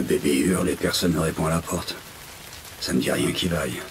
Le bébé hurle et personne ne répond à la porte. Ça me dit rien qui vaille.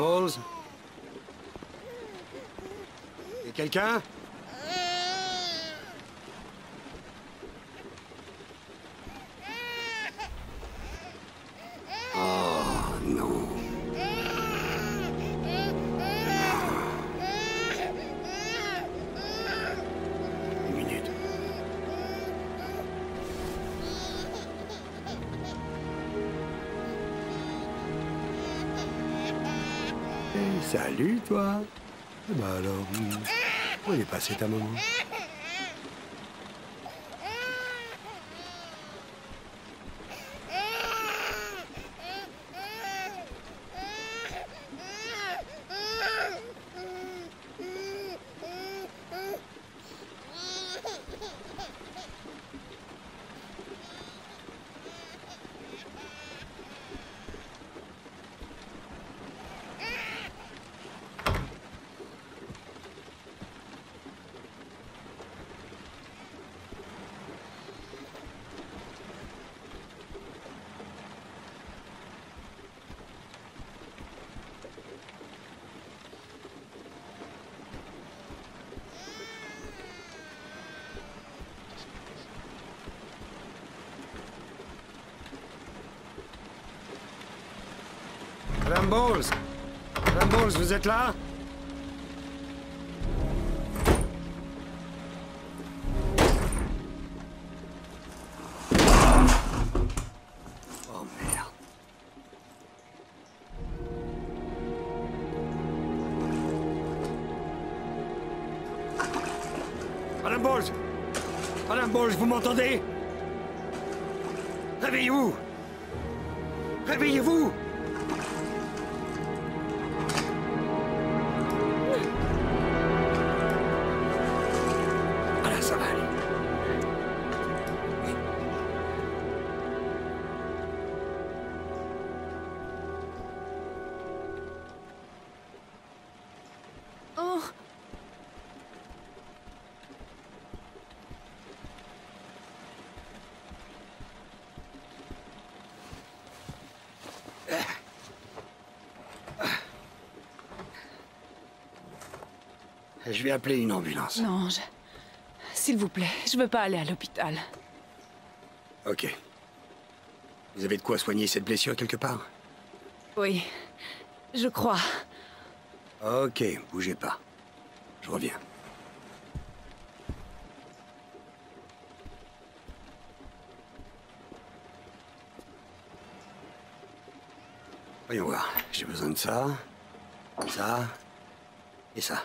Balls Et quelqu'un? Salut, toi. Eh ben alors, hmm, où est passé ta maman? Madame Bowles, vous êtes là? Oh vous m'entendez? Réveillez-vous. Réveillez-vous Je vais appeler une ambulance. Non, je... S'il vous plaît, je veux pas aller à l'hôpital. Ok. Vous avez de quoi soigner cette blessure quelque part? Oui, je crois. Ok, bougez pas. Je reviens. Voyons voir. J'ai besoin de ça, ça et ça.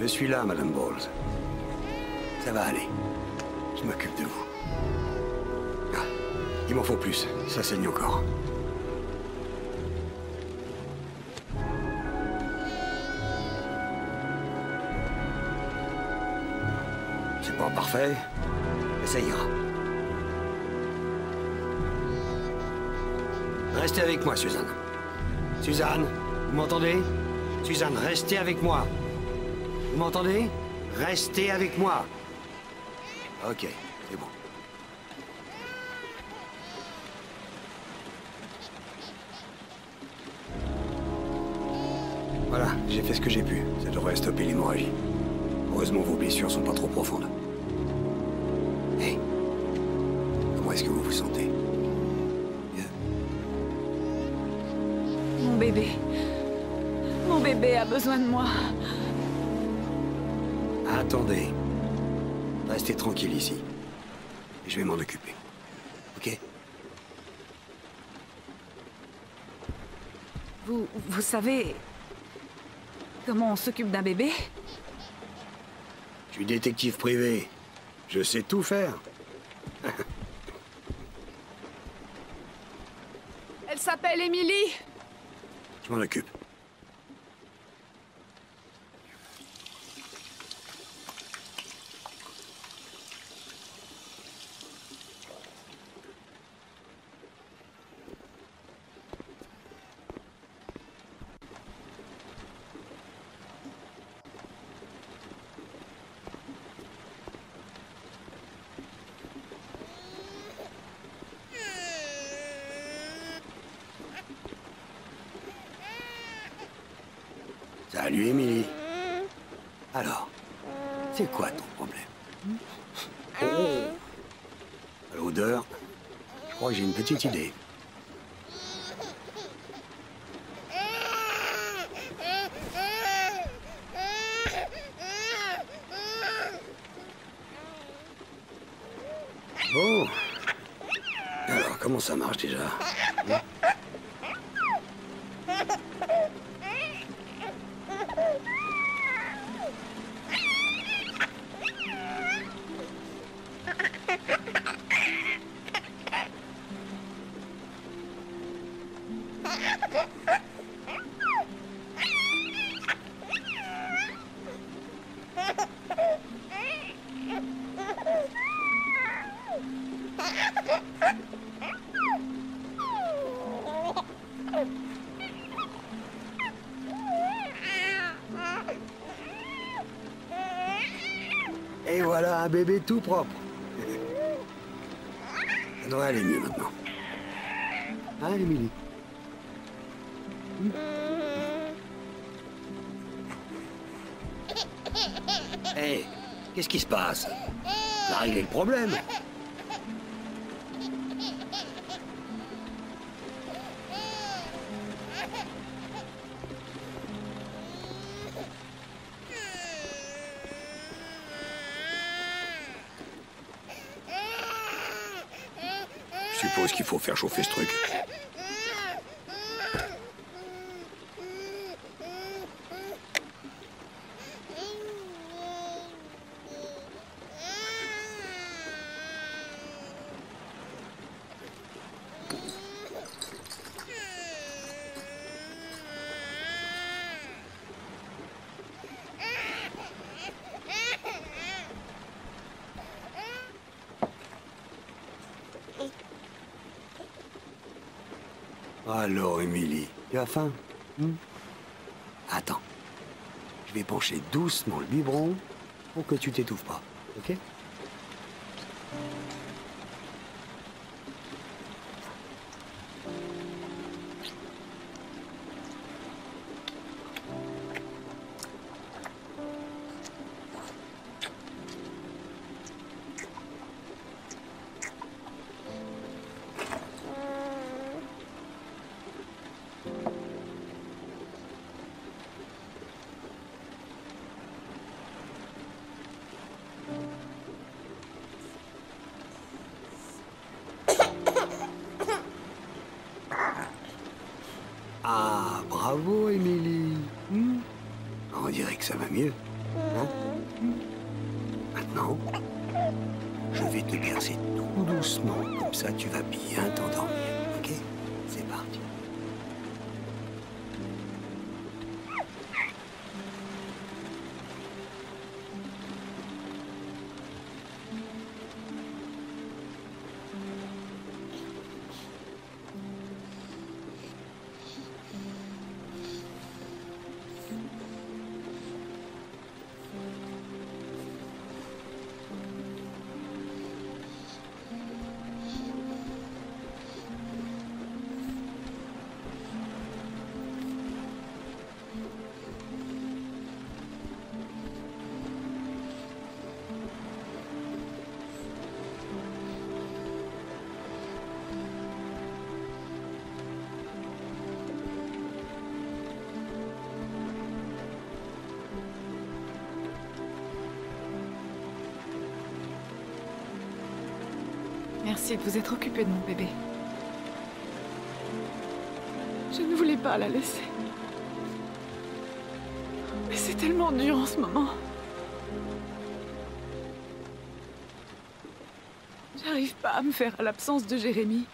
Je suis là, Madame Bowles. Ça va aller. Je m'occupe de vous. Ah, il m'en faut plus. Ça saigne encore. C'est pas parfait, mais ça ira. Restez avec moi, Suzanne. Suzanne, vous m'entendez? Suzanne, restez avec moi. Vous m'entendez? Restez avec moi. Ok, c'est bon. Voilà, j'ai fait ce que j'ai pu. Ça devrait stopper l'hémorragie. Heureusement, vos blessures sont pas trop profondes. Hé hey. Comment est-ce que vous vous sentez? Bien Mon bébé... Mon bébé a besoin de moi. Attendez. Restez tranquille ici. Je vais m'en occuper. Ok? Vous, vous savez comment on s'occupe d'un bébé? Je suis détective privé. Je sais tout faire. Elle s'appelle Émilie. Je m'en occupe. Salut, Émilie. Alors, c'est quoi ton problème Oh L'odeur Je crois que j'ai une petite idée. Bon. Alors, comment ça marche déjà? Et voilà un bébé tout propre. Ça devrait aller mieux maintenant. Hein, Émilie Hé, qu'est-ce qui se passe? On a réglé le problème. Suppose qu'il faut faire chauffer ce truc. Alors, Émilie, tu as faim hmm? Attends. Je vais pencher doucement le biberon pour que tu t'étouffes pas, ok? Bravo, Émilie. Hmm On dirait que ça va mieux. hein? Maintenant, je vais te bercer tout doucement, comme ça tu vas bien t'endormir. Merci de vous être occupé de mon bébé. Je ne voulais pas la laisser. Mais c'est tellement dur en ce moment. J'arrive pas à me faire à l'absence de Jérémy.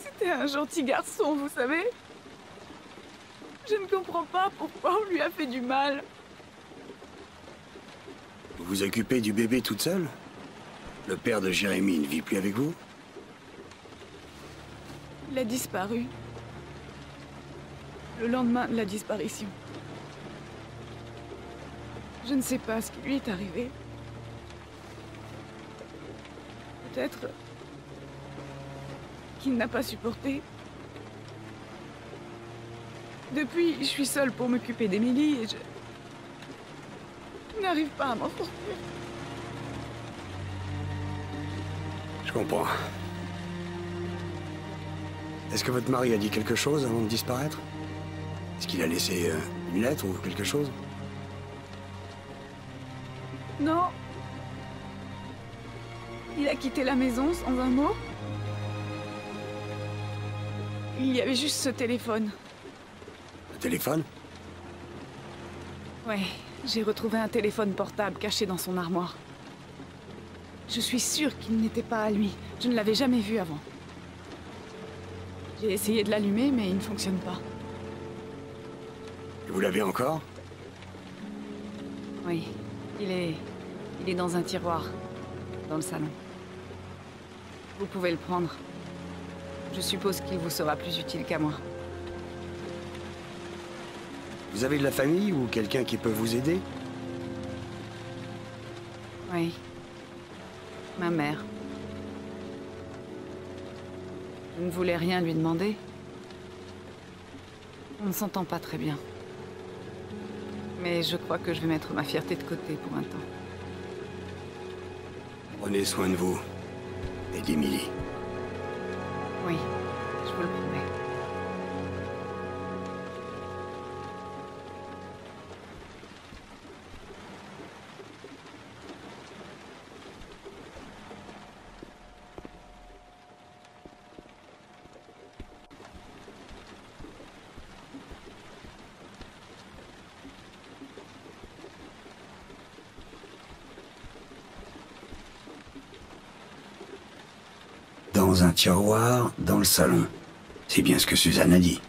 C'était un gentil garçon, vous savez. Je ne comprends pas pourquoi on lui a fait du mal. Vous vous occupez du bébé toute seule? Le père de Jérémy ne vit plus avec vous? Il a disparu. Le lendemain de la disparition. Je ne sais pas ce qui lui est arrivé. Peut-être qu'il n'a pas supporté. Depuis, je suis seule pour m'occuper d'Émilie et je... je n'arrive pas à m'en sortir. Comprends. Est-ce que votre mari a dit quelque chose avant de disparaître? Est-ce qu'il a laissé euh, une lettre ou quelque chose? Non. Il a quitté la maison sans un mot. Il y avait juste ce téléphone. Un téléphone? Ouais, j'ai retrouvé un téléphone portable caché dans son armoire. Je suis sûre qu'il n'était pas à lui. Je ne l'avais jamais vu avant. J'ai essayé de l'allumer, mais il ne fonctionne pas. Et Vous l'avez encore? Oui, il est... Il est dans un tiroir, dans le salon. Vous pouvez le prendre. Je suppose qu'il vous sera plus utile qu'à moi. Vous avez de la famille ou quelqu'un qui peut vous aider? Oui. Ma mère. Je ne voulais rien lui demander. On ne s'entend pas très bien. Mais je crois que je vais mettre ma fierté de côté pour un temps. Prenez soin de vous et d'Emily. Oui, je vous le promets. Dans un tiroir, dans le salon. C'est bien ce que Suzanne a dit.